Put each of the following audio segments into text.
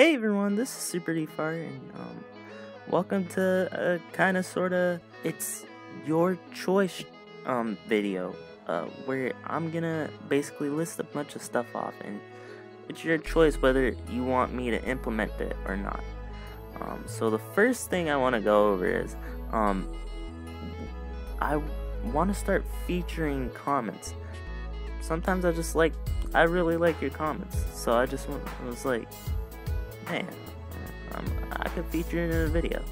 Hey everyone, this is Super D Defar, and um, welcome to a kind of sort of it's your choice um video, uh, where I'm gonna basically list a bunch of stuff off, and it's your choice whether you want me to implement it or not. Um, so the first thing I want to go over is um, I want to start featuring comments. Sometimes I just like I really like your comments, so I just want, I was like man, um, I could feature it in a video.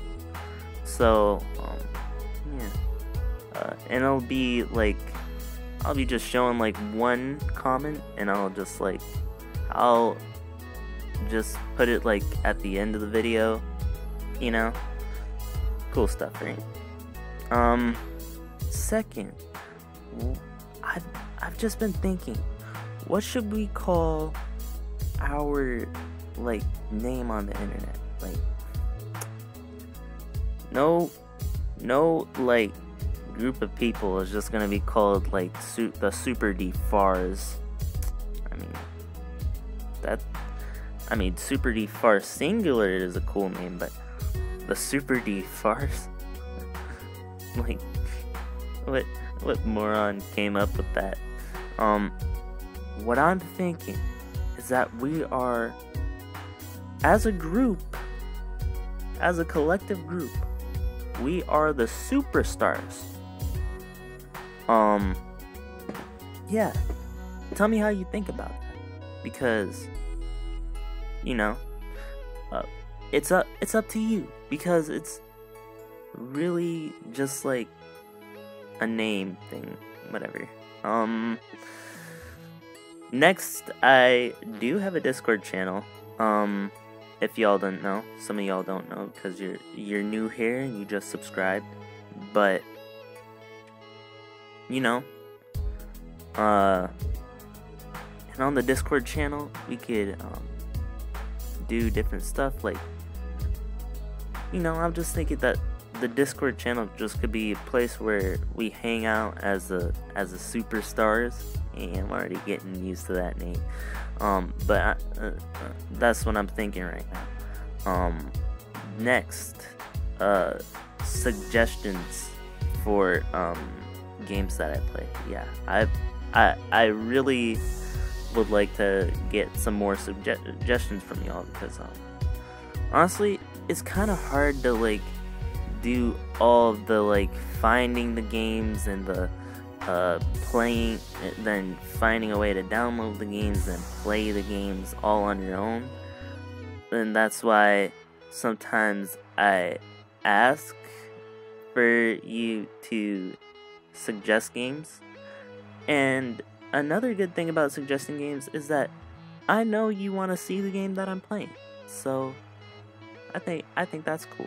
So, um, yeah. Uh, and it'll be like, I'll be just showing like one comment, and I'll just like, I'll just put it like at the end of the video, you know? Cool stuff, right? Um, second, I've, I've just been thinking, what should we call our like name on the internet. Like no no like group of people is just gonna be called like su- the SuperDfars. I mean that I mean SuperDfar singular is a cool name, but the SuperDfars like what what moron came up with that? Um what I'm thinking is that we are as a group, as a collective group, we are the superstars. Um, yeah. Tell me how you think about that, because you know, uh, it's up it's up to you because it's really just like a name thing, whatever. Um. Next, I do have a Discord channel. Um, if y'all don't know, some of y'all don't know because you're you're new here and you just subscribed, but you know, uh, and on the Discord channel we could um, do different stuff like, you know, I'm just thinking that the Discord channel just could be a place where we hang out as a as a superstars, and I'm already getting used to that name. Um, but I, uh, uh, that's what I'm thinking right now. Um, next, uh, suggestions for um, games that I play. Yeah, I, I, I really would like to get some more suggestions from y'all because um, honestly, it's kind of hard to like do all of the like finding the games and the uh, playing, then finding a way to download the games, and play the games all on your own. And that's why sometimes I ask for you to suggest games. And another good thing about suggesting games is that I know you want to see the game that I'm playing. So I think I think that's cool.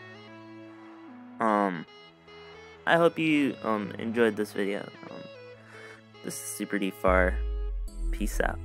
Um I hope you um enjoyed this video. Um, this is SuperDfar. Peace out.